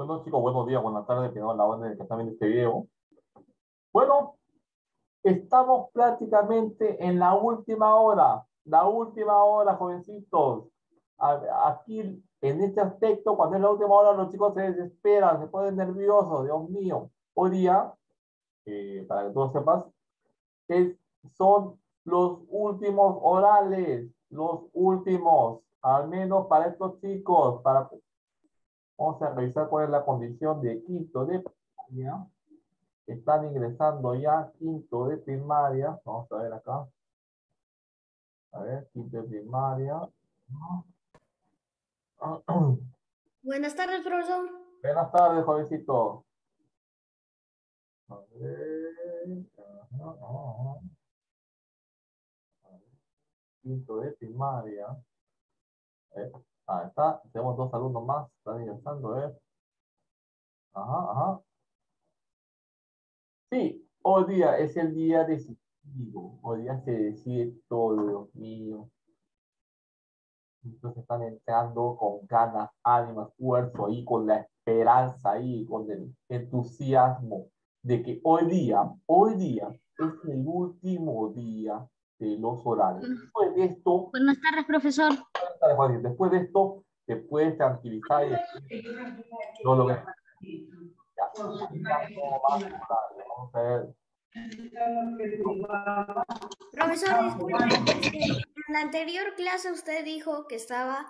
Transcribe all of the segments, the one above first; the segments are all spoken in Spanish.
Bueno, chicos, buenos días, buenas tardes, que no la hora de que están viendo este video. Bueno, estamos prácticamente en la última hora, la última hora, jovencitos. Aquí, en este aspecto, cuando es la última hora, los chicos se desesperan, se ponen nerviosos, Dios mío. Hoy día, eh, para que lo sepas, es- son los últimos orales, los últimos, al menos para estos chicos, para Vamos a revisar cuál es la condición de quinto de primaria. Están ingresando ya quinto de primaria. Vamos a ver acá. A ver, quinto de primaria. Buenas tardes, profesor. Buenas tardes, jovencito. A ver. ajá, ajá. A ver, Quinto de primaria. Eh, Ahí está. Tenemos dos alumnos más. Están ingresando, ver. Ajá, ajá. Sí, hoy día es el día decisivo. Hoy día se decide todo, Dios mío. Entonces están entrando con ganas, ánimo, esfuerzo ahí, con la esperanza ahí, con el entusiasmo de que hoy día, hoy día es el último día de los horarios. Después de esto, Buenas tardes, profesor. después de esto, te puedes tranquilizar y decir, no lo ves. Ya. Vamos a ver. Profesor, disculpe, en la anterior clase usted dijo que estaba,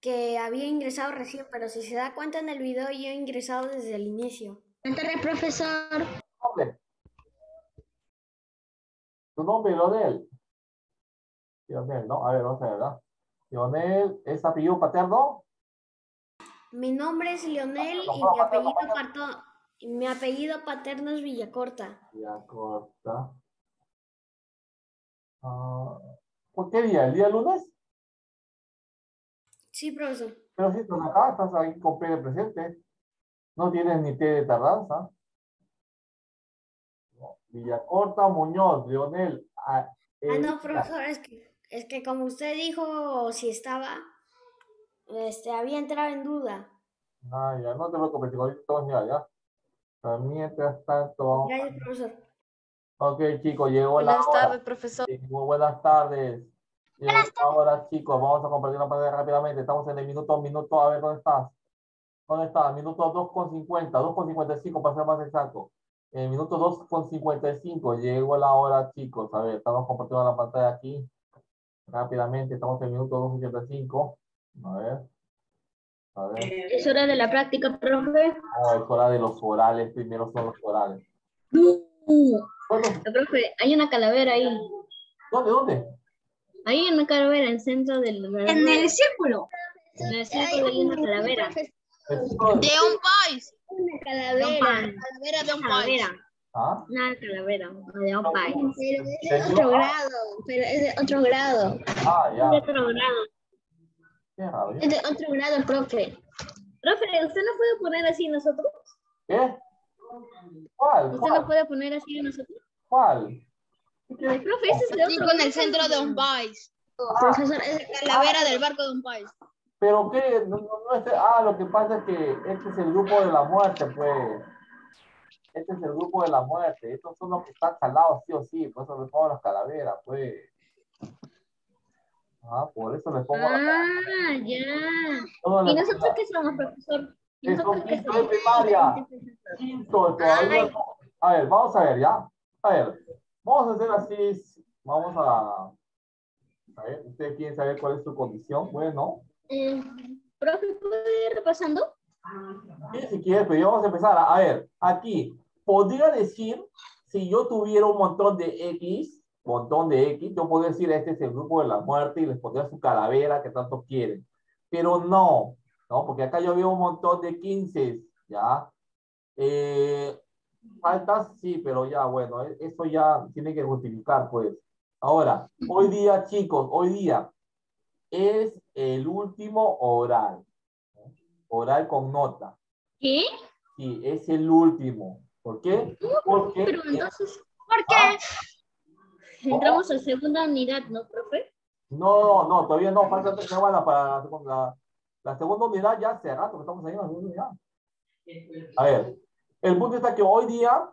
que había ingresado recién, pero si se da cuenta en el video, yo he ingresado desde el inicio. Buenas tardes, profesor. nombre? ¿Tu nombre, Leonel? Leonel, ¿no? A ver, vamos a ver, ¿verdad? Leonel, ¿es apellido paterno? Mi nombre es Leonel y mi apellido, mi paterno es Villacorta. Ya corta. Ah, ¿Por qué día? ¿El día lunes? Sí, profesor. Pero si estás acá, estás ahí con P de presente. No tienes ni T de tardanza. No. Villacorta, Muñoz, Leonel. ah, Ah, eh, no, profesor, es que, es que como usted dijo, si estaba, este, había entrado en duda. Ah, ya, no te preocupes, chicos, ya, ya. Pero Mientras tanto, vamos Gracias, profesor. Ok, chicos, llegó la Buenas tardes, profesor. Llegó, buenas tardes. Llegó la hora, chicos. Vamos a compartir la pantalla rápidamente. Estamos en el minuto, minuto, a ver, ¿dónde estás? ¿Dónde estás? Minuto 2.50, 2.55 para ser más exacto. En el minuto 2.55 llegó la hora, chicos. A ver, estamos compartiendo la pantalla aquí. Rápidamente, estamos en el minuto 2.55. A ver. A ver. Es hora de la práctica, profe. No, es hora de los orales. Primero son los orales. Bueno, Profe, hay una calavera ahí. ¿dónde, dónde? Hay una calavera en el centro del... En el círculo. En el centro hay una calavera. De un país. Una calavera. Calavera de un país. Calavera. ¿Ah? Una calavera. De un país. Señor- grado. Pero es de otro grado. Ah, Es ya. de otro grado. Es de otro grado, profe. Profe, ¿usted no puede poner así nosotros? ¿Qué? ¿Cuál? ¿Usted ¿Cuál? no puede poner así nosotros? ¿Cuál? ¿Qué Ay, quieres? profe, ese es de otro en el centro de un país. Profesor, es- Calavera del barco de un país. ¿Pero qué? No, no, no es- ah, lo que pasa es que este es el grupo de la muerte, pues. Este es el grupo de la muerte. Estos son los que están salados, sí o sí. Por eso les pongo las calaveras, pues. Ah, por eso les pongo las Ah, ya. Todas ¿Y nosotros qué somos, profesor? ¿Y Es nosotros qué quinto de somos? primaria. Quinto, todavía. A ver, vamos a ver, ¿ya? A ver, vamos a hacer así. Vamos a... A ver, ¿ustedes quieren saber cuál es su condición? Bueno, Eh, profe, ¿puede ir repasando? Sí, si quieres, pero vamos a empezar. A, ver, aquí, podría decir, si yo tuviera un montón de X, montón de X, yo podría decir, este es el grupo de la muerte y les pondría su calavera que tanto quieren. Pero no, ¿no? Porque acá yo veo un montón de 15, ¿ya? Eh, faltas, sí, pero ya, bueno, e- eso ya tiene que justificar, pues. Ahora, hoy día, chicos, hoy día es el último oral. Oral con nota. ¿Qué? Sí, es el último. ¿Por qué? Porque Pero entonces, ¿Por Ah, entramos a segunda unidad, ¿no, profe? no, no, todavía no, falta tres semanas para la segunda. La segunda unidad ya hace rato que estamos ahí en la segunda unidad. A ver, el punto está que hoy día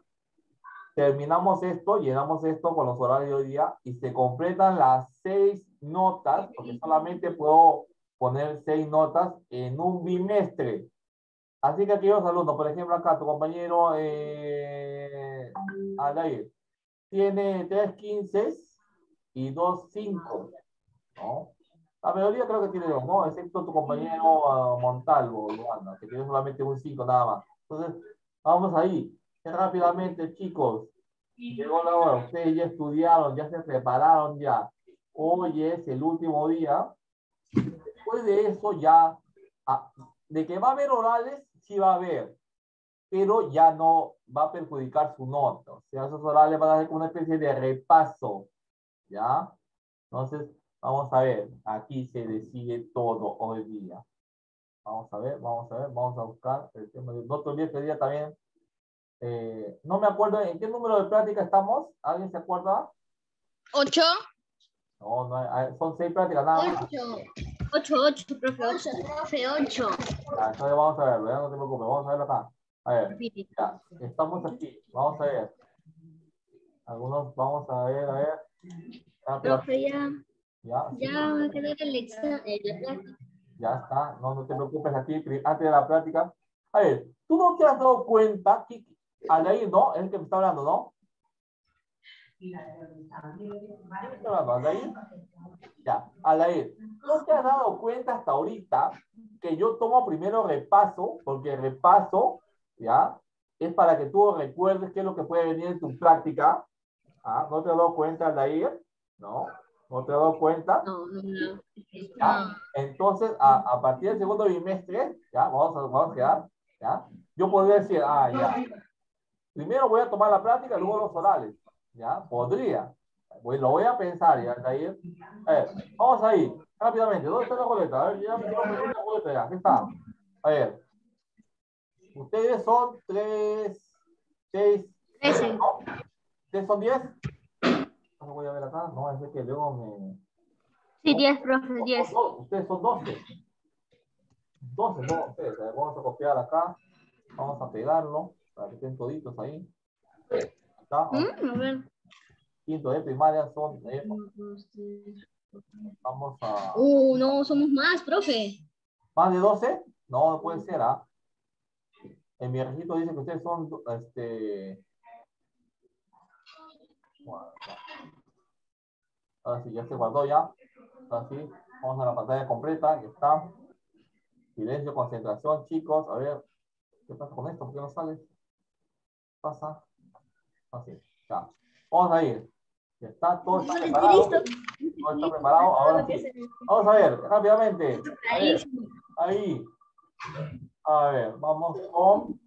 terminamos esto, llenamos esto con los horarios de hoy día y se completan las seis notas, porque solamente puedo poner seis notas en un bimestre. Así que aquellos alumnos, por ejemplo, acá tu compañero eh, Adair, tiene tres 15 y dos 5, ¿no? La mayoría creo que tiene dos, ¿no? Excepto tu compañero ah, Montalvo, Luana, que tiene solamente un 5 nada más. Entonces, vamos ahí. Rápidamente, chicos. Llegó la hora. Ustedes ya estudiaron, ya se prepararon ya. Hoy es el último día. Después de eso ya, ah, de que va a haber orales, sí va a haber. Pero ya no va a perjudicar su nota. O sea, esos orales van a ser como una especie de repaso. ¿Ya? Entonces, Vamos a ver, aquí se decide todo hoy día. Vamos a ver, vamos a ver, vamos a buscar el tema de otro día, este día también. Eh, no me acuerdo en qué número de práctica estamos. ¿Alguien se acuerda? Ocho. No, no hay, son seis prácticas nada más. Ocho. Ocho, ocho, profe, ocho, profe, ocho. Ya, entonces vamos a verlo, ya no te preocupes, vamos a verlo acá. A ver, ya, estamos aquí, vamos a ver. Algunos, vamos a ver, a ver. Rápido. Profe, ya, Ya, sí. ya va a quedar el examen, la práctica. Ya está, no, no te preocupes aquí, antes de la práctica. A ver, ¿tú no te has dado cuenta que Alain, no? Es el que me está hablando, ¿no? ¿Quién me está hablando? ¿Alain? Ya, Alain, ¿no te has dado cuenta hasta ahorita que yo tomo primero repaso, porque repaso, ¿ya? Es para que tú recuerdes qué es lo que puede venir en tu práctica. ¿Ah? ¿No te has dado cuenta, Alain? ¿No? ¿No te has dado cuenta? No, no, no. ¿ya? Entonces, a, a partir del segundo bimestre, ya, vamos a, vamos a quedar, ya, yo podría decir, ah, ya, primero voy a tomar la práctica, luego los orales, ya, podría, Voy- lo voy a pensar, ya, Jair. A ver, vamos ahí, rápidamente, ¿dónde está la boleta? A ver, ya me quiero meter la boleta, ya, aquí está. A ver, ustedes son tres, seis, Trece. ¿no? ¿Ustedes son diez? No voy a ver acá, no, es que luego me... Sí, diez, profe, diez. No, ustedes son 12. 12, no, ustedes. A ver, Vamos a copiar acá. Vamos a pegarlo para que estén toditos ahí. Acá, ¿Mm? A ver. quinto de primaria son. eh, vamos a. Uh, no, somos más, profe. ¿Más de 12? No, no puede ser, ¿ah? En mi registro dice que ustedes son. Este. Bueno. Ahora sí, ya se guardó ya. Ahora sí, vamos a la pantalla completa. Ya está. Silencio, concentración, chicos. A ver, ¿qué pasa con esto? ¿Por qué no sale? ¿Qué pasa? Así, ya. Vamos a ir. Ya está, todo está preparado. Todo está preparado. Ahora sí. Vamos a ver, rápidamente. A ver, ahí. A ver, vamos con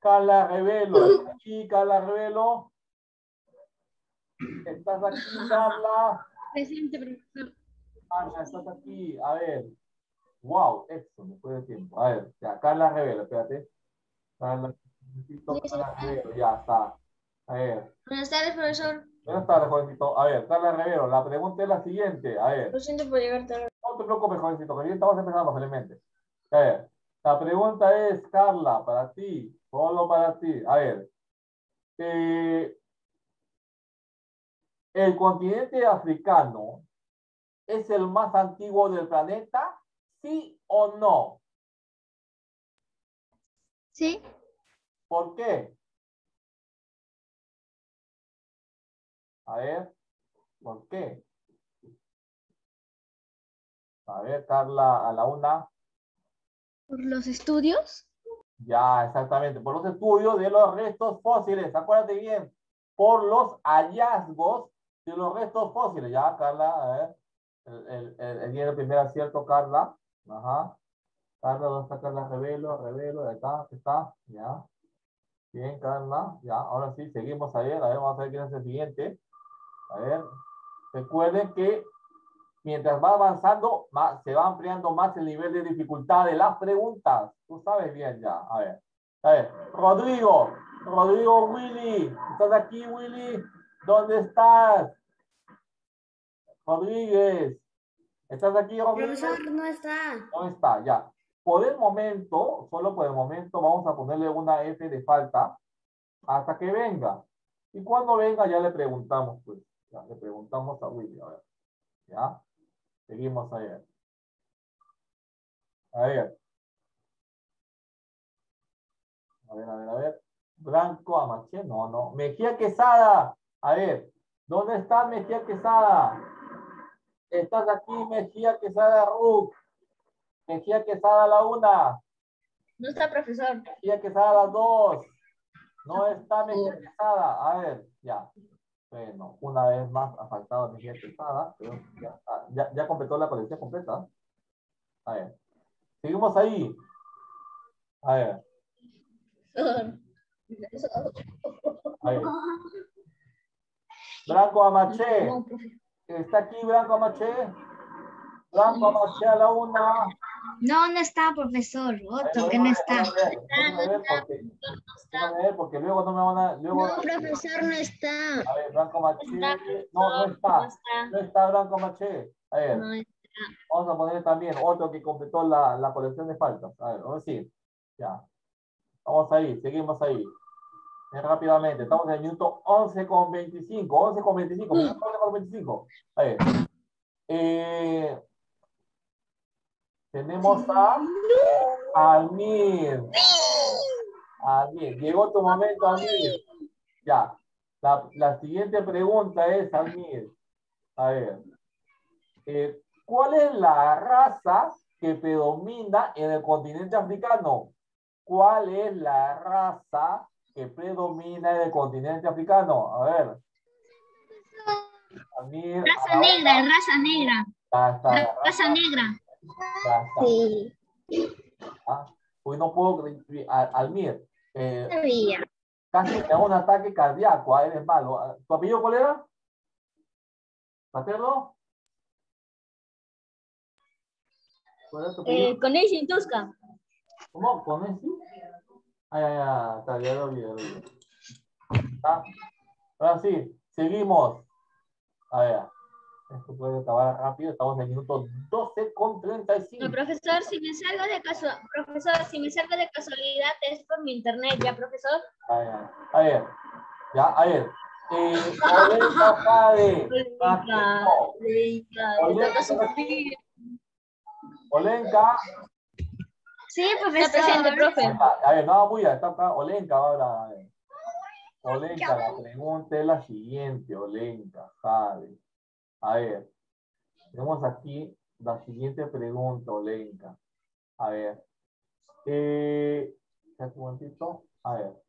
Carla Revelo. ¿Estás aquí, Carla Revelo? ¿Estás aquí, Carla? Presente, profesor. Carla, estás aquí. A ver. Wow, eso, después de tiempo. A ver, ya, Carla Revelo, espérate. Carla, necesito Carla Revelo, ya está. A ver. Buenas tardes, profesor. Buenas tardes, jovencito. A ver, Carla Rivero, la pregunta es la siguiente. A ver, Lo siento por llegar tarde. no te preocupes, jovencito, que ya estamos empezando, felizmente. A ver, la pregunta es, Carla, para ti, solo para ti. A ver, eh, ¿el continente africano es el más antiguo del planeta? ¿Sí o no? ¿Sí? ¿Por qué? A ver, ¿por qué? A ver, Carla, a la una. ¿Por los estudios? Ya, exactamente. Por los estudios de los restos fósiles. Acuérdate bien. Por los hallazgos de los restos fósiles. Ya, Carla, a ver. El, el, el, el, primer acierto, Carla. Ajá. Carla, ¿dónde está Carla? Revelo, revelo. De acá, está. Ya. Bien, Carla. Ya, ahora sí, seguimos a ver. A ver, vamos a ver quién es el siguiente. A ver. Recuerden que mientras va avanzando, más, se va ampliando más el nivel de dificultad de las preguntas. Tú sabes bien ya. A ver. A ver. Rodrigo. Rodrigo Willy. ¿Estás aquí, Willy? ¿Dónde estás? Rodríguez. ¿Estás aquí, Rodrigo? Profesor, no está. ¿Dónde está? Ya. Por el momento, solo por el momento, vamos a ponerle una F de falta hasta que venga. Y cuando venga ya le preguntamos, pues. Ya, le preguntamos a Willy, a ver. ¿Ya? Seguimos ahí. A ver. A ver, a ver, a ver. Blanco Amache, no, no. Mejía Quesada. A ver, ¿dónde está Mejía Quesada? Estás aquí, Mejía Quesada Ruth. Mejía Quesada la una. No está profesor. Mejía Quesada las dos. No está Mejía Quesada. A ver, ya. Bueno, una vez más ha faltado Mejía Quesada, pero ya, ya, ya completó la colección completa. A ver. Seguimos ahí. A ver. A ver. No, profe. ¿Está aquí Blanco Amache? Blanco Amache a la una. No, no está, profesor. Otro que no está. porque- luego no me van a. Luego, No, profesor, no está. a ver, Maché. No, no está. No está Blanco Maché. A ver, No está. vamos a poner también otro que completó la, la colección de faltas. A ver, vamos a decir. Ya. Vamos ahí, seguimos ahí. Bien, rápidamente, estamos en el minuto 11 con 25. 11 con 25. minuto 11 con 25. A ver. Eh, tenemos a Almir. Almir, llegó tu momento, Almir. Ya. La, la siguiente pregunta es, Almir. A ver. eh, ¿Cuál es la raza que predomina en el continente africano? ¿Cuál es la raza que predomina en el continente africano? A ver. Almir, Raza negra, raza negra. la Raza negra. Ya está. Sí, Ah, Hoy no puedo, Al- Almir, eh, sabía. casi me da un ataque cardíaco, ah, eres malo. Ah, ¿Tu apellido cuál era? ¿Paterno? ¿Cuál es tu apellido? Eh, con ese Tusca. ¿Cómo? ¿Con ese? Ay, ay, ay, está, ya lo vi, ya lo. Ahora sí, seguimos. A ver, esto puede acabar rápido, estamos en el minuto 12 con 35. No, profesor, si me salgo de casualidad, profesor, si me salgo de casualidad es por mi internet, ¿ya, profesor? A ver, a ver, ya, a ver. Eh, Olenka Jade, Mágico. Olenka, Sí, Está presente, profesor. profe. a ver, no, muy bien, está acá, Olenka a a ver. Olenka, la pregunta es la siguiente, Olenka, Jade. A ver, tenemos aquí la siguiente pregunta, Olenka. A ver, eh, un momentito, a ver.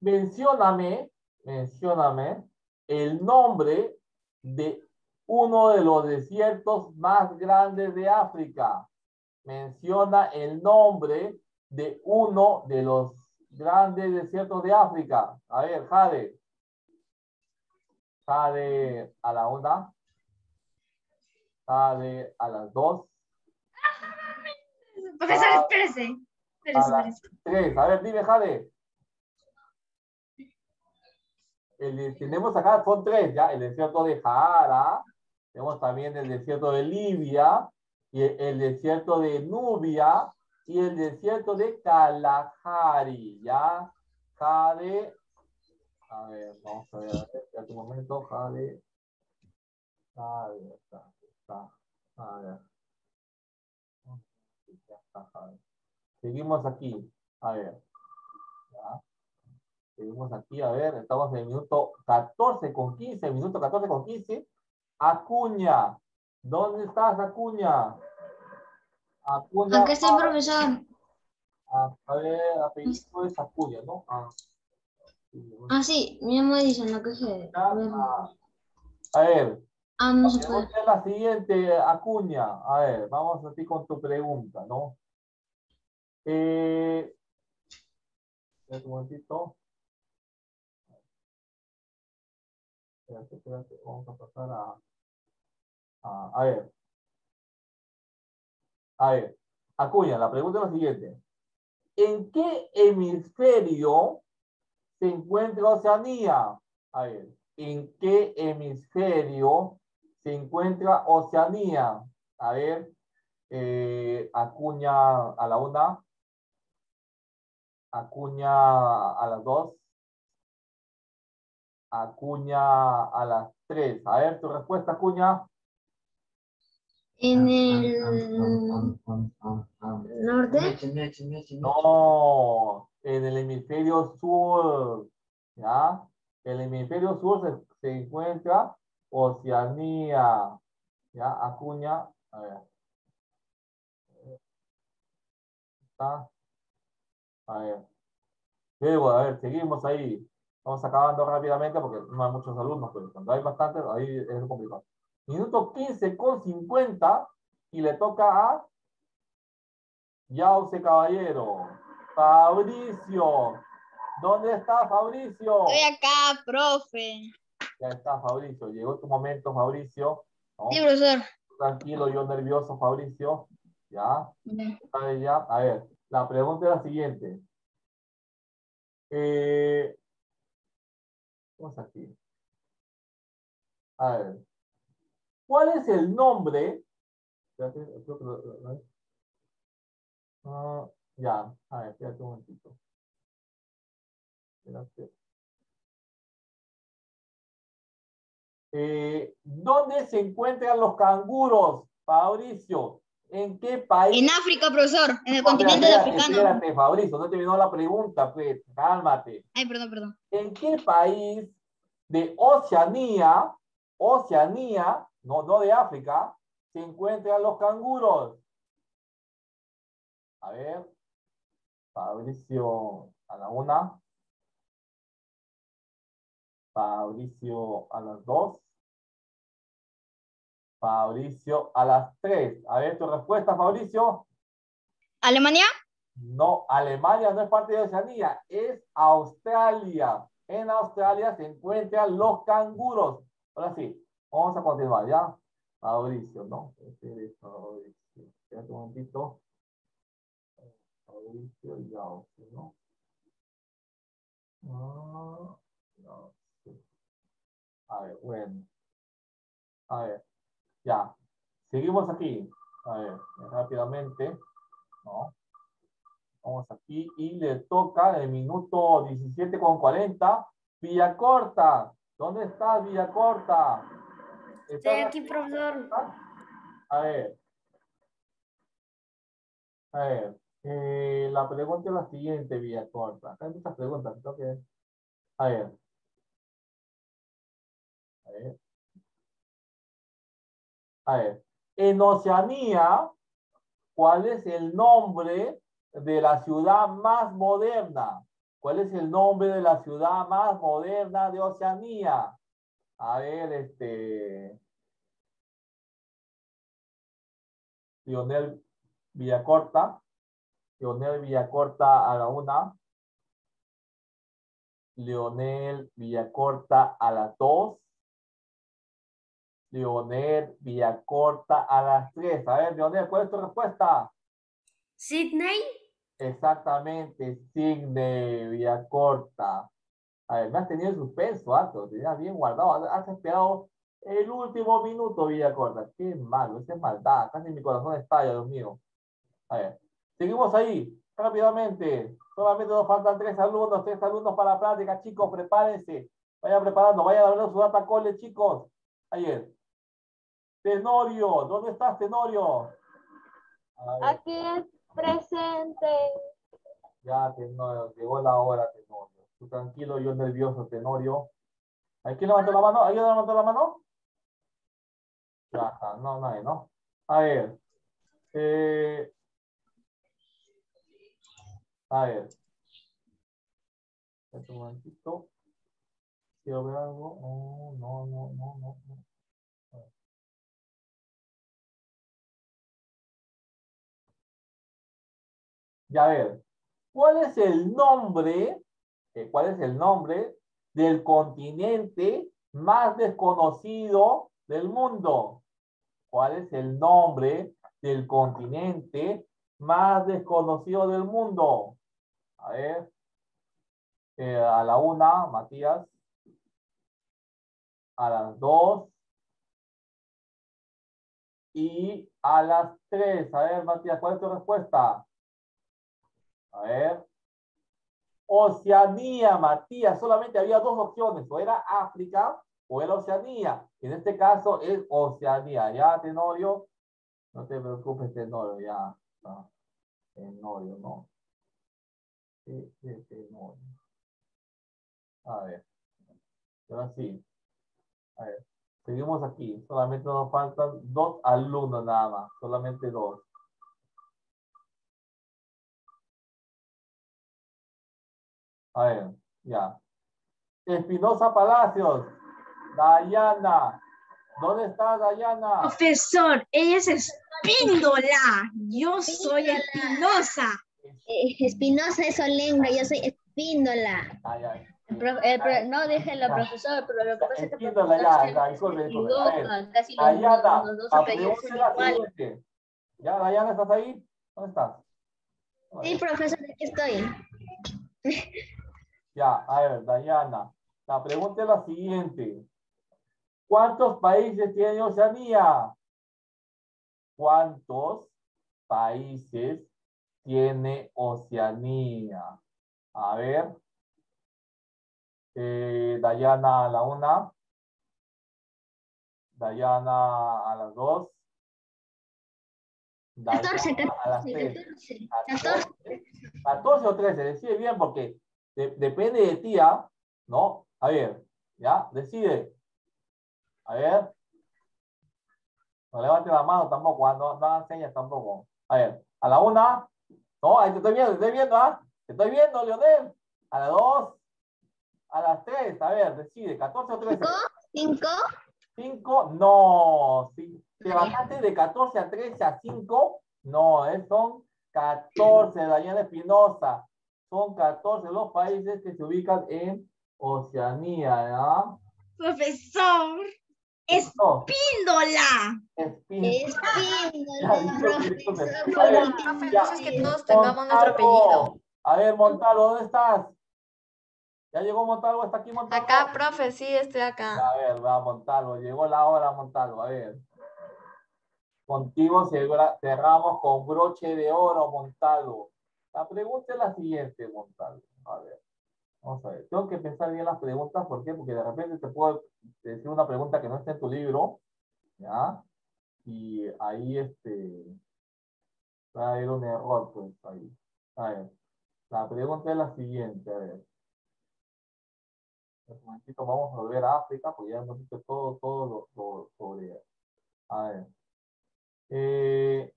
Mencióname, mencióname el nombre de uno de los desiertos más grandes de África. Menciona el nombre de uno de los grandes desiertos de África. A ver, Jade. Jade a la una. Jade a las dos. Profesor, espérese. Espérese, A. A ver, dime, Jade. El tenemos acá, son tres, ¿ya? El desierto de Sahara, tenemos también el desierto de Libia, y el, el desierto de Nubia, y el desierto de Kalahari, ¿ya? Jade. A ver, vamos a ver, a ver, espérate un momento, Jade. Jade, está, está. A ver. Ya está, Jade. Seguimos aquí. A ver. Ya. Seguimos aquí, a ver, estamos en el minuto 14 con 15, minuto 14 con 15. Acuña. ¿Dónde estás, Acuña? Acuña. Aquí estoy, profesor. A, a ver, apellido es Acuña, ¿no? Ah. Ah, sí, mi mamá dice. Ya, ah. A ver, Ah, no se la puede. siguiente, Acuña. A ver, vamos a ti con tu pregunta, ¿no? Eh, un momentito. Espérate, espérate, vamos a pasar a, a, a ver. A ver, Acuña, la pregunta es la siguiente. ¿En qué hemisferio se encuentra Oceanía? A ver, ¿en qué hemisferio se encuentra Oceanía? A ver, Eh, Acuña a la una. Acuña a las dos. Acuña a las tres. A ver, tu respuesta, Acuña. En el norte. No, en el hemisferio sur. ¿Ya? El hemisferio sur se, se encuentra Oceanía. ¿Ya? Acuña. A ver. Está. A ver. Luego, a ver, seguimos ahí. Vamos acabando rápidamente porque no hay muchos alumnos, pero cuando hay bastantes, ahí es complicado. Minuto 15 con 50 y le toca a Yause Caballero. Fabricio. ¿Dónde está Fabricio? Estoy acá, profe. Ya está Fabricio. Llegó tu momento, Fabricio. ¿no? Sí, profesor. Tranquilo, yo nervioso, Fabricio. Ya. ¿Sabe ya? A ver, la pregunta es la siguiente. Eh, vamos aquí. A ver. ¿Cuál es el nombre? Espérate, creo que lo- lo- lo- ya, a ver, espérate un momentito. Espérate. Eh, ¿Dónde se encuentran los canguros, Fabricio? ¿En qué país? En África, profesor. En el continente espérate, africano. Espérate, Fabricio, no terminó la pregunta, pues, cálmate. Ay, perdón, perdón. ¿En qué país de Oceanía, Oceanía, no, no de África, se encuentran los canguros? A ver, Fabricio a la una. Fabricio a las dos. Fabricio a las tres. A ver, tu respuesta, Fabricio. ¿Alemania? No, Alemania no es parte de Oceanía, es Australia. En Australia se encuentran los canguros. Ahora sí, vamos a continuar, ¿ya? Mauricio, ¿no? Este es Mauricio. Espérate un momentito. Yauce, ¿no? Ah, Yauce. A ver, bueno. A ver, ya. Seguimos aquí. A ver, rápidamente, ¿no? Vamos aquí y le toca el minuto 17 con 40. Villacorta. ¿Dónde estás, Villacorta? Estoy ¿Estás aquí, profesor. A ver. A ver. Eh, la pregunta es la siguiente, Villacorta. Acá hay muchas preguntas. creo que- A ver. A ver. A ver. En Oceanía, ¿cuál es el nombre de la ciudad más moderna? ¿Cuál es el nombre de la ciudad más moderna de Oceanía? A ver, este. Lionel Villacorta. Lionel Villacorta a la una. Leonel Villacorta a las dos. Leonel Villacorta a las tres. A ver, Leonel, ¿cuál es tu respuesta? Sydney. Exactamente, Signe Villacorta. A ver, me has tenido en suspenso, ¿ah? Te tenías bien guardado. Has- Has esperado el último minuto, Villacorta. Qué malo, esa es maldad. Casi mi corazón estalla, Dios mío. A ver, seguimos ahí, rápidamente. Solamente nos faltan tres alumnos, tres alumnos para la práctica, chicos, prepárense. Vayan preparando, vayan a ver su data cole, chicos. Ayer. Tenorio, ¿dónde estás, Tenorio? Aquí es presente. Ya, Tenorio, llegó la hora, Tenorio. Tú tranquilo, yo nervioso, Tenorio. ¿Hay quién levantó la mano? ¿Alguien levantó la mano? Ya está, no, nadie, ¿no? A ver. Eh, a ver. Un momentito. Quiero ver algo. No, no, no, no, no. Ya ver. ¿Cuál es el nombre? eh, ¿Cuál es el nombre del continente más desconocido del mundo? ¿Cuál es el nombre del continente más desconocido del mundo? A ver. Eh, a la una, Matías. A las dos. y a las 3. A ver, Matías, ¿cuál es tu respuesta? A ver. Oceanía, Matías. Solamente había dos opciones. O era África o era Oceanía. En este caso es Oceanía. ¿Ya, Tenorio? No te preocupes, Tenorio, ya. No. Tenorio, no. Sí, sí, Tenorio. A ver. Ahora sí. A ver. Seguimos aquí. Solamente nos faltan dos alumnos nada más. Solamente dos. A ver, ya. Espinosa Palacios. Dayana. ¿Dónde está Dayana? Profesor, ella es Espíndola. Yo soy Espinosa. Eh, Espinosa es Olenga, yo soy Espíndola. Ay, ay. Prof- pro- no, déjenlo, profesor, pero lo que pasa es que Espíndola, ya, ya, disculpe, disculpe. A ver, equivocan, casi los, los dos apellidos son iguales. ¿Ya, Dayana, estás ahí? ¿Dónde estás? Sí, profesor, aquí estoy. Ya, a ver, Dayana. La pregunta es la siguiente. ¿Cuántos países tiene Oceanía? ¿Cuántos países tiene Oceanía? A ver. Eh, Dayana a la una. Dayana a las dos. Dayana 14, a las 14, tres. 14. 14, 14 o 13, decide bien porque de- depende de ti, ¿ah? ¿no? A ver, ¿ya? Decide. A ver. No levante la mano tampoco, ¿ah? no, no hagan señas tampoco. A ver, a la una. No, ahí te estoy viendo, te estoy viendo, ¿ah? Te estoy viendo, Leonel. A la dos. A las tres, a ver, decide, 14 o 13. ¿Cinco? 5, no. Si te bajaste de 14 a 13 a 5, no, eh, son 14, Daniela Espinosa. Son 14 los países que se ubican en Oceanía, ¿ya? Profesor, Espíndola. Ya. entonces que todos tengamos nuestro Montalvo. apellido. A ver, Montalvo, ¿dónde estás? ¿Ya llegó Montalvo? ¿Está aquí Montalvo? Acá, profe, sí, estoy acá. A ver, va Montalvo, llegó la hora Montalvo, a ver. Contigo cerra- cerramos con broche de oro, Montalvo. La pregunta es la siguiente, Montalvo. A ver, vamos a ver. Tengo que pensar bien las preguntas, ¿por qué? Porque de repente te puedo decir una pregunta que no está en tu libro, ¿ya? Y ahí, este, va a haber un error, pues, ahí. A ver, la pregunta es la siguiente, a ver. Un momentito, vamos a volver a África, porque ya hemos visto todo, todo lo, lo- sobre. A ver. Eh,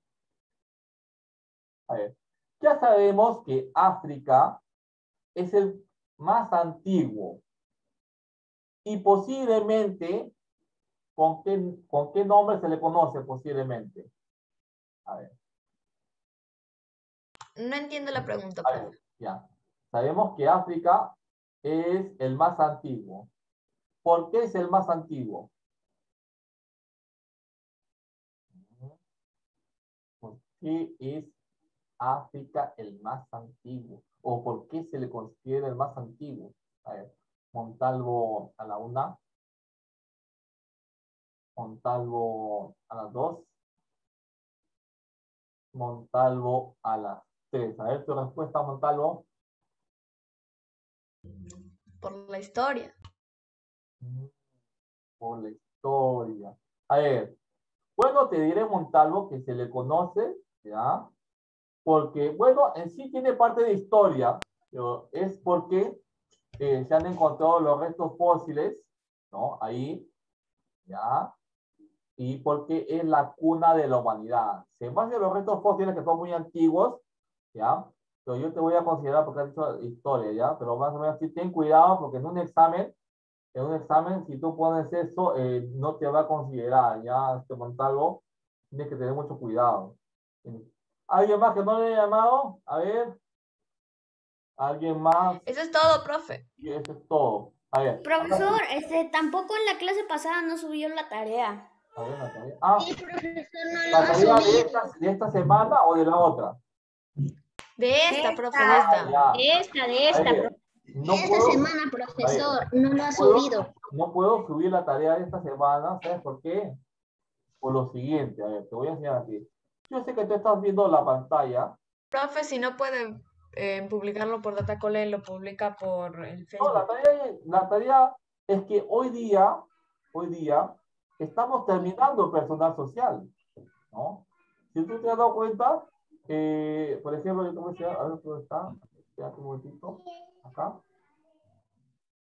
a ver. Ya sabemos que África es el más antiguo. Y posiblemente, ¿con qué, con qué nombre se le conoce posiblemente? A ver, No entiendo la pregunta, a profe. ver, ya. Sabemos que África es el más antiguo. ¿Por qué es el más antiguo? ¿Por qué es África el más antiguo? ¿O por qué se le considera el más antiguo? A ver, Montalvo a la una. Montalvo a las dos. Montalvo a las tres. A ver tu respuesta, Montalvo. Por la historia. Mm, Por la historia. A ver, bueno, te diré Montalvo que se le conoce, ¿ya? Porque, bueno, en sí tiene parte de historia, pero es porque eh, se han encontrado los restos fósiles, ¿no? Ahí, ¿ya? Y porque es la cuna de la humanidad. Se basa en los restos fósiles que son muy antiguos, ¿ya? Pero yo te voy a considerar porque has dicho historia, ¿ya? Pero más o menos sí, ten cuidado porque en un examen en un examen, si tú pones eso, eh, no te va a considerar, ya, este Montalvo, tienes que tener mucho cuidado. ¿Alguien más que no le haya llamado? A ver. ¿Alguien más? Eso es todo, profe. Y eso es todo. A ver. Profesor, este, tampoco en la clase pasada no subió la tarea. Tarea. Ah, Sí, profesor, no lo ¿la tarea de subido. esta, de esta semana o de la otra? De esta, profe, de Ah, esta. De esta, de esta, ver, no Esta puedo- semana, profesor, no lo ha subido. No puedo subir la tarea de esta semana, ¿sabes por qué? por lo siguiente. A ver, te voy a enseñar aquí. Yo sé que tú estás viendo la pantalla. Profe, si no puede eh, publicarlo por Datacole, lo publica por el No, Facebook. la tarea, la tarea es que hoy día, hoy día, estamos terminando el personal social, ¿no? Si tú te has dado cuenta, eh, por ejemplo, te voy a ver dónde está, un momentito, acá.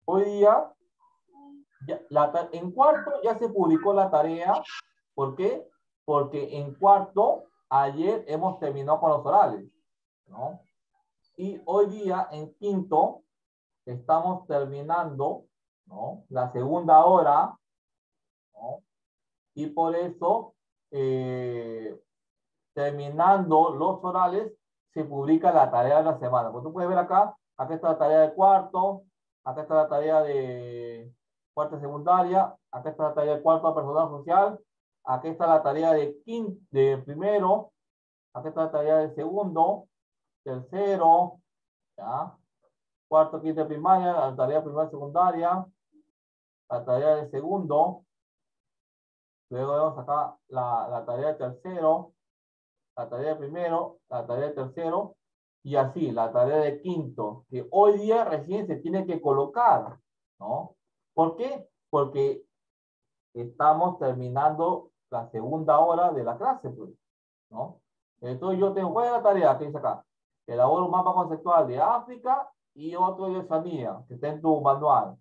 Hoy día, ya- la en cuarto ya se publicó la tarea, ¿por qué? Porque en cuarto, ayer hemos terminado con los orales, ¿no? Y hoy día, en quinto, estamos terminando, ¿no? La segunda hora, ¿no? Y por eso, eh, terminando los orales, se publica la tarea de la semana. Pues tú puedes ver acá, acá está la tarea de cuarto, acá está la tarea de cuarta secundaria, acá está la tarea de cuarto personal social, acá está la tarea de quinto, de primero, acá está la tarea de segundo, tercero, ¿ya? cuarto, quinto de primaria, la tarea primaria secundaria, la tarea de segundo, luego vemos acá la, la tarea de tercero, la tarea de primero, la tarea de tercero, y así, la tarea de quinto, que hoy día recién se tiene que colocar, ¿no? ¿Por qué? Porque estamos terminando la segunda hora de la clase, pues, ¿no? Entonces yo tengo, ¿cuál es la tarea que dice acá? Elabora un mapa conceptual de África y otro de Oceanía, que está en tu manual.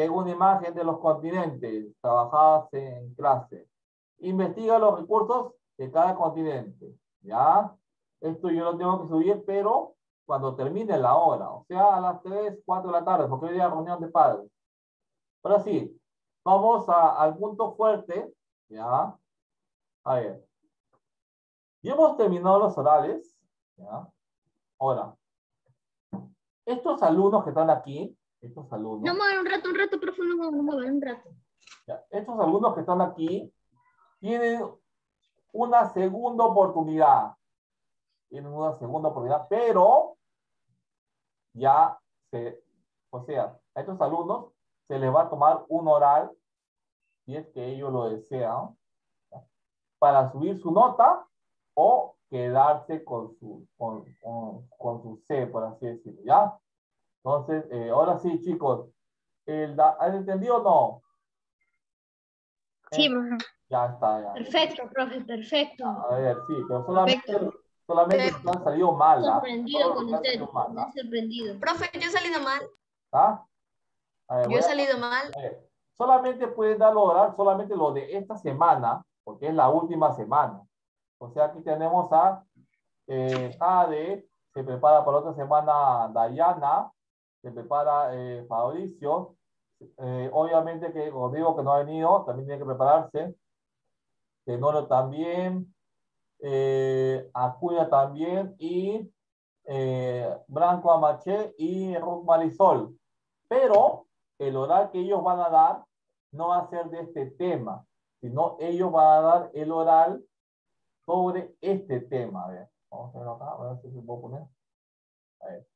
Pega una imagen de los continentes trabajadas en clase. Investiga los recursos de cada continente. ¿Ya? Esto yo lo tengo que subir, pero cuando termine la hora, o sea, a las 3, 4 de la tarde, porque hoy día reunión de padres. Ahora sí, vamos a- al punto fuerte. ¿Ya? A ver. Ya hemos terminado los orales. ¿Ya? Ahora, estos alumnos que están aquí, estos alumnos, No muevan un rato, un rato, profe, no muevan, no muevan, un rato. ya, estos alumnos que están aquí tienen una segunda oportunidad. Tienen una segunda oportunidad, pero ya se, o sea, a estos alumnos se les va a tomar un oral, si es que ellos lo desean, para subir su nota o quedarse con su, con, con, con su C, por así decirlo, ¿ya? Entonces, eh, ahora sí, chicos, el da- ¿han entendido o no? Sí, Eh, profe. Ya está, ya. Perfecto, profe, perfecto. A ver, sí, pero solamente, solamente han salido mal, ¿ah? Sorprendido con usted. salido mal, Me ¿ah? he sorprendido. Profe, yo he salido mal. ¿Ah? A ver, Yo voy he salido mal. a ver, solamente pueden darlo oral, solamente lo de esta semana, porque es la última semana. O sea, aquí tenemos a eh, Jade, se prepara para otra semana Dayana, se prepara eh, Fabricio. Eh, obviamente que, como digo, que no ha venido, también tiene que prepararse. Tenorio también, eh, Acuña también, y eh, Branco Amache y Ruth Marisol. Pero el oral que ellos van a dar no va a ser de este tema, sino ellos van a dar el oral sobre este tema. A ver, vamos a verlo acá, a ver si puedo poner. A ver.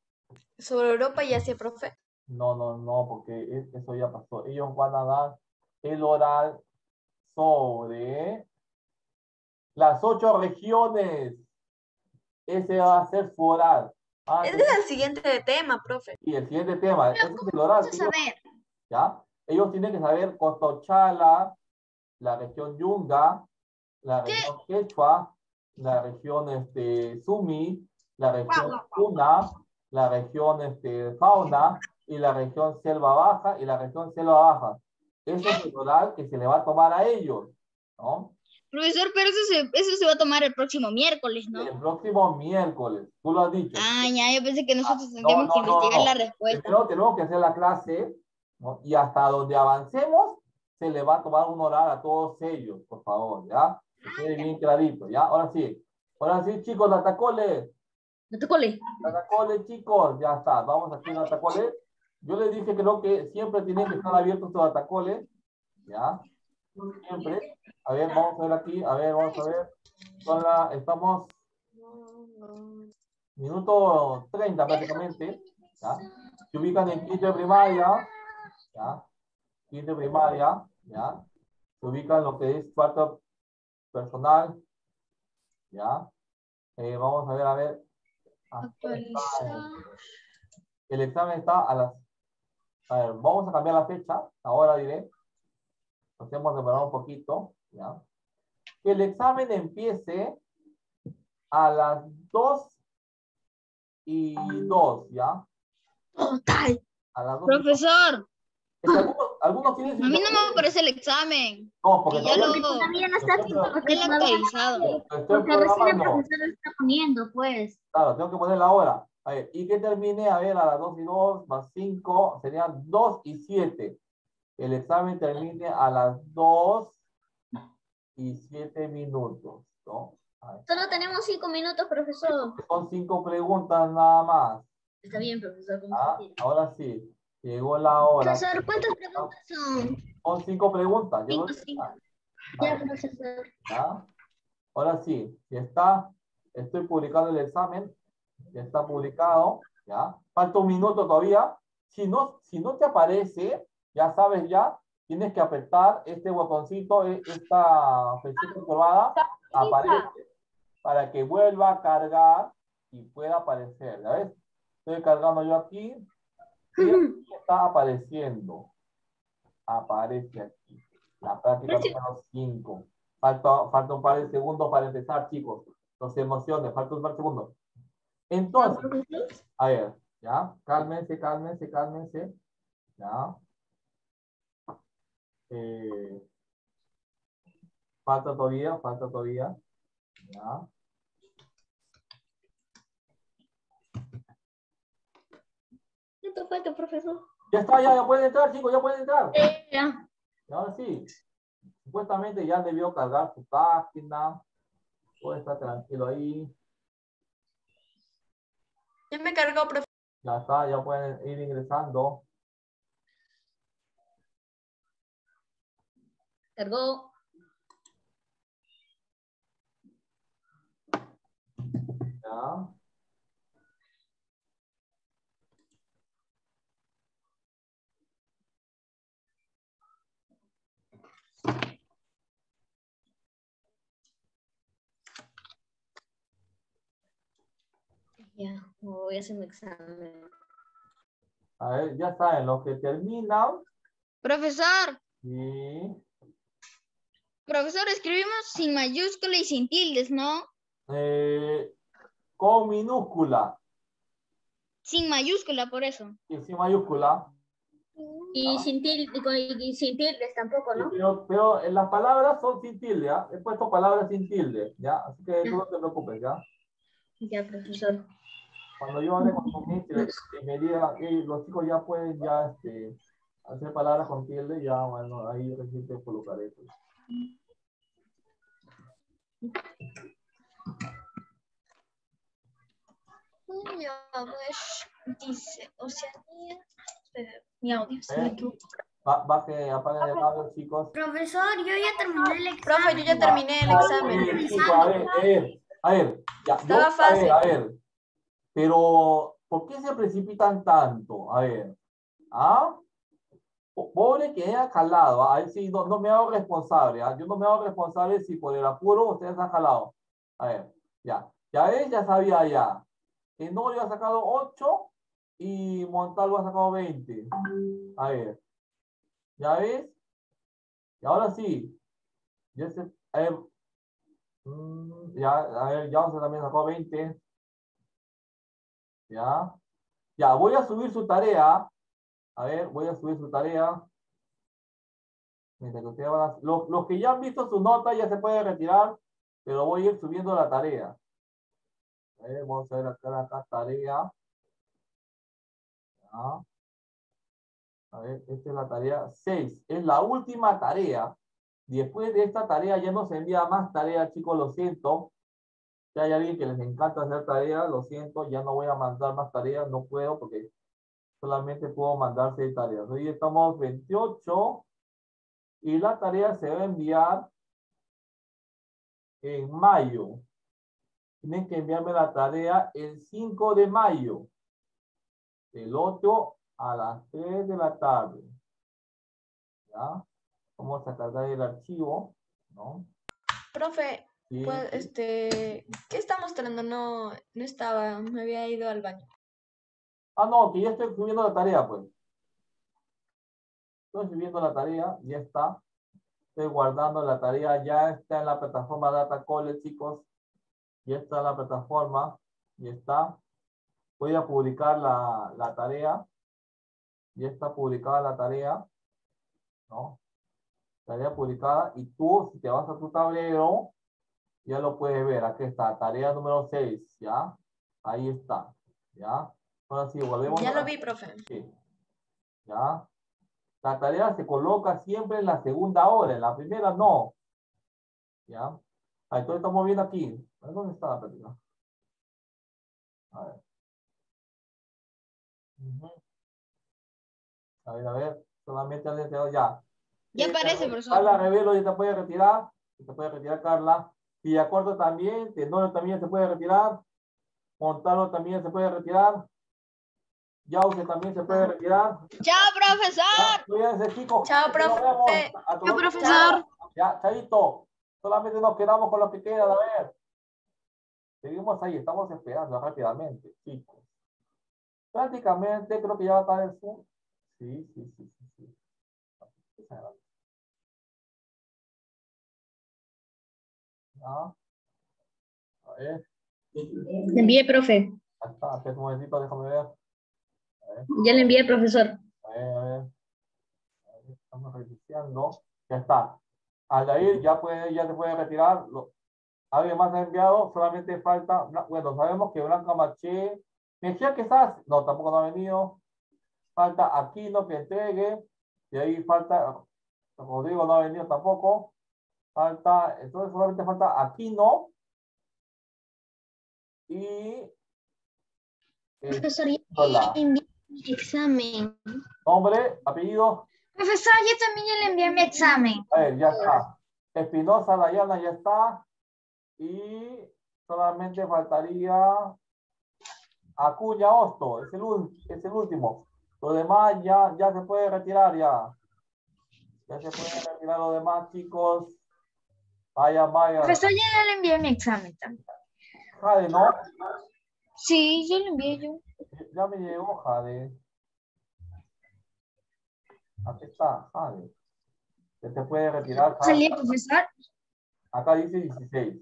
Sobre Europa y Asia, profe. No, no, no, porque e- eso ya pasó. Ellos van a dar el oral sobre las ocho regiones. Ese va a ser su oral. Ah, Ese es el siguiente tema, profe. y el siguiente tema, ese es el oral. Ellos- ver. ¿ya? Ellos tienen que saber Costochala, la región Yunga, la región Quechua, la región este, Sumi, la región Puna, la región este, Fauna y la región Selva Baja y la región Selva Baja. Ese es el oral que se le va a tomar a ellos, ¿no? Profesor, pero eso se, eso se va a tomar el próximo miércoles, ¿no? El próximo miércoles, tú lo has dicho. Ah, ya, yo pensé que nosotros no, tendríamos que no, no, investigar no. la respuesta. Primero tenemos que hacer la clase, ¿no? Y hasta donde avancemos, se le va a tomar un oral a todos ellos, por favor, ¿ya? Que quede bien clarito, ¿ya? Ahora sí. Ahora sí, chicos, Natacole. Natacole, chicos, ya está. Vamos aquí, Natacole. Yo les dije, creo que siempre tienen que estar abiertos estos Natacole, ¿ya? Siempre. A ver, vamos a ver aquí, a ver, vamos a ver. Estamos minuto 30 prácticamente, ¿ya? Se ubican en quinto de primaria, ¿ya? Quinto de primaria, ¿ya? Se ubican lo que es cuarto, personal. ¿Ya? Eh, vamos a ver, a ver. Actualizar. El examen está a las... A ver, vamos a cambiar la fecha. Ahora diré. Nos hemos demorado un poquito. ¿Ya? Que el examen empiece a las 2 y 2, ¿ya? Total. A las 2 Profesor, algunos, tienen... a mí no me aparece el examen. No, porque ya todavía- lo También no está haciendo porque he actualizado. porque recién el profesor lo está poniendo, pues. Claro, tengo que poner la hora. A ver, y que termine, a ver, a las 2 y 2 más 5, serían 2 y 7. El examen termine a las 2 y 7 minutos, ¿no? Solo tenemos cinco minutos, profesor. Son 5 preguntas nada más. Está bien, profesor. ¿cómo ¿ah? Ahora sí, llegó la hora. Profesor, ¿cuántas preguntas son? Son 5 preguntas. Cinco, cinco. ah, Ya, profesor. ¿Ya? Ahora sí, ya está, estoy publicando el examen, ya está publicado, ¿ya? Falta un minuto todavía. Si no, si no te aparece, ya sabes ya, tienes que apretar este botoncito, e- esta flechita curvada, aparece, para que vuelva a cargar y pueda aparecer, ¿ya ves? Estoy cargando yo aquí, está apareciendo. Aparece aquí. La práctica número 5. Falta, falta un par de segundos para empezar, chicos. No se emocionen, falta un par de segundos. Entonces, a ver, ya, cálmense, cálmense, cálmense. Ya. Eh, falta todavía, falta todavía. Ya. ¿Cuánto falta, profesor? Ya está, ya, ya pueden entrar, chicos, ya pueden entrar. Ya. Ahora sí, supuestamente ya debió cargar su página. Puede estar tranquilo ahí. Ya me cargó, profe. Ya está, ya pueden ir ingresando. Cargó. Ya. Ya, voy a hacer mi examen. A ver, ya saben, los que terminan. Profesor, Y, profesor, escribimos sin mayúscula y sin tildes, ¿no? eh, con minúscula Sin mayúscula, por eso. y sin mayúscula. Y sin, til- y sin tildes tampoco, ¿no? Pero, pero en las palabras son sin tilde, ¿ya? He puesto palabras sin tilde, ¿ya? Así que tú no te preocupes, ¿ya? Ya, profesor. Cuando yo hable con tu mister y me diga que los chicos ya pueden ya este, hacer palabras con tilde, ya bueno, ahí recién te colocaré. pues. A ver, dice Oceanía. Mi audio se ¿Eh? metió. Va, va que apaguen el audio, chicos. Profesor, yo ya terminé el examen. Profe, yo ya terminé el A examen. a ver, a ver, a ver, ya, yo- Estaba a fácil. ver, a ver, pero, ¿por qué se precipitan tanto? A ver, ¿ah? Po- Pobre que haya jalado, ¿ah? ahí sí, no, no me hago responsable, ¿ah? Yo no me hago responsable si por el apuro ustedes han jalado. A ver, ya, ya ves, ya sabía ya. Tenorio ha sacado 8 y Montalvo ha sacado 20. A ver, ¿ya ves? Y ahora sí, ya se, a ver, Mm, ya, a ver, ya usted también sacó 20. Ya. Ya, voy a subir su tarea. A ver, voy a subir su tarea. Los, los que ya han visto su nota ya se pueden retirar, pero voy a ir subiendo la tarea. A ver, vamos a ver acá, acá tarea. Ya. A ver, esta es la tarea 6. Es la última tarea. Después de esta tarea ya no se envía más tarea, chicos, lo siento. Si hay alguien que les encanta hacer tarea, lo siento, ya no voy a mandar más tareas, no puedo porque solamente puedo mandar seis tareas. Hoy estamos 28 y la tarea se va a enviar en mayo. Tienen que enviarme la tarea el 5 de mayo. El 8 a las 3 de la tarde. ¿Ya? Vamos a cargar el archivo, ¿no? Profe, pues, este, ¿qué está mostrando? No, no estaba, me había ido al baño. Ah, no, que ya estoy subiendo la tarea, pues. Estoy subiendo la tarea, ya está. Estoy guardando la tarea, ya está en la plataforma Data College, chicos. Ya está en la plataforma, ya está. Voy a publicar la, la tarea. Ya está publicada la tarea. ¿No? Tarea publicada. Y tú, si te vas a tu tablero, ya lo puedes ver. Aquí está, tarea número 6, ¿ya? Ahí está, ¿ya? Ahora sí, volvemos Ya a- lo vi, profe. Sí. ¿Ya? La tarea se coloca siempre en la segunda hora, en la primera no. ¿Ya? Ah, Entonces estamos viendo aquí. ¿Dónde está la práctica? A ver. Ujú. A ver, a ver. Solamente se ya. Ya aparece, profesor. Carla Revelo ya te puede retirar. Te puede retirar, Carla. Villacorto también. Tenorio también se puede retirar. Montalo también se puede retirar. Yause también se puede retirar. Chao, profesor. Ya, Cuídense, chicos. Chao, profe. Chao, profesor. Ya, Chaito. Solamente nos quedamos con lo que queda. A ver. Seguimos ahí. Estamos esperando rápidamente, chicos. Prácticamente creo que ya va a estar el Zoom. Sí, sí, sí, sí. sí. Ya. A ver. Le envié, profe. Ahí está. Espera un momentito, déjame ver. Ya le envié, profesor. A ver, a ver. A ver, Estamos reiniciando. Ya está. Aldair ya puede, ya se puede retirar. ¿Alguien más ha enviado? Solamente falta. Bueno, sabemos que Blanca Maché. Me decía que estás. No, tampoco no ha venido. Falta Aquino que entregue. Y ahí falta. Rodrigo no ha venido tampoco. Falta. Entonces solamente falta Aquino. Y. eh, Profesor, ya Hola. le envié mi examen. nombre, apellido. Profesor, yo también ya le envié mi examen. A ver, ya está. Espinosa Dayana ya está. Y solamente faltaría Acuña Hosto. Es el, es el último. Lo demás ya, ya se puede retirar ya. Ya se puede retirar lo demás, chicos. Vaya, vaya. Profesor, ya le envié mi examen también. Jade, ¿no? Sí, yo le envié yo. Ya me llegó Jade. Aquí está, Jade. Se puede retirar. Jade. Salí, profesor. Acá dice 16.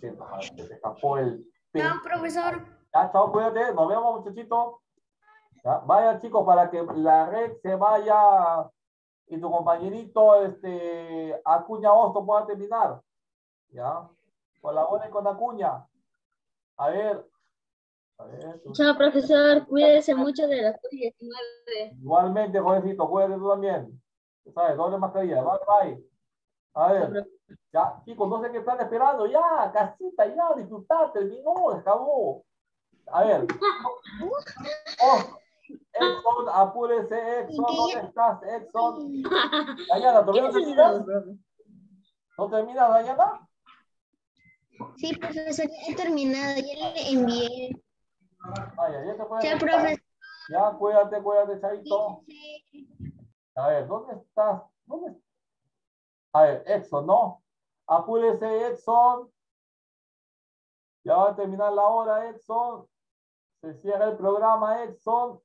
Se se escapó el... Chao, profesor. Ya, chao, cuídate. Nos vemos, muchachito. Ya, vaya, chicos, para que la red se vaya y tu compañerito, este, Acuña Hosto pueda terminar. Ya. Colaboren con Acuña. A ver. A ver. Chao, profesor. Cuídese mucho de la COVID-19. Igualmente, jovencito, cuídate tú también. ¿Sabes? Doble mascarilla. Bye, bye. A ver. Ya, chicos, no sé qué están esperando. Ya, casita, ya, disfrutar, terminó, acabó. A ver. Oh, Exxon, apúrese, Exxon, ¿dónde estás, Exxon? Dayana, ¿todavía no terminas? ¿No terminas, Dayana? Sí, profesor, ya he terminado. Ya le envié. Vaya, ya profesor. Ya, cuídate, cuídate, Chaito. A ver, ¿dónde estás? ¿Dónde? A ver, Exxon, ¿no? Apúrese, Exxon. Ya va a terminar la hora, Exxon. Se cierra el programa, Exxon.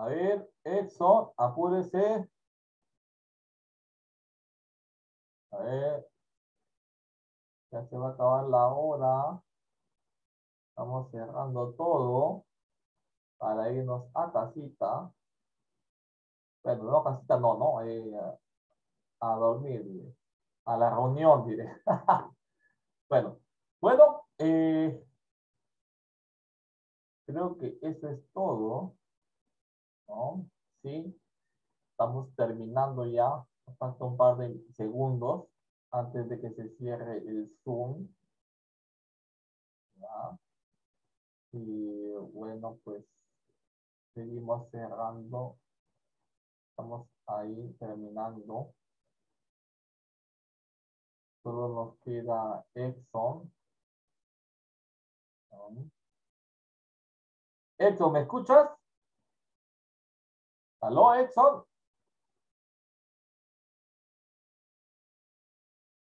A ver, Exxon, apúrese. A ver. Ya se va a acabar la hora. Estamos cerrando todo para irnos a casita. Bueno, no casita, no, no. eh, a dormir, diré. a la reunión, diré. bueno, bueno, eh, creo que eso es todo. Sí, estamos terminando ya. Falta un par de segundos antes de que se cierre el Zoom. ¿Ya? Y bueno, pues seguimos cerrando. Estamos ahí terminando. Solo nos queda Exxon. ¿no? Exxon, ¿me escuchas? ¿Aló, Edson?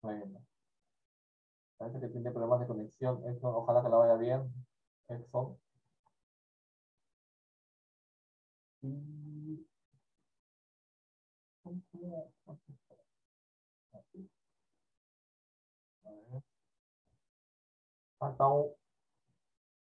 Bueno. Parece que tiene problemas de conexión. Edson, ojalá que la vaya bien. Edson. Y-. Falta un.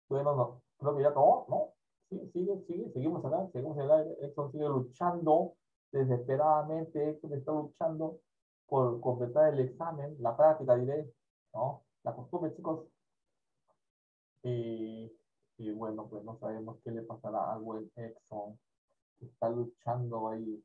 Bueno, no. Creo que ya acabó, ¿no? Sí, sigue, sigue, seguimos acá, seguimos aire. Edson sigue luchando desesperadamente. Edson está luchando por completar el examen, la práctica, diré, ¿no? La costumbre, chicos. Y, y bueno, pues no sabemos qué le pasará al buen Exxon. Está luchando ahí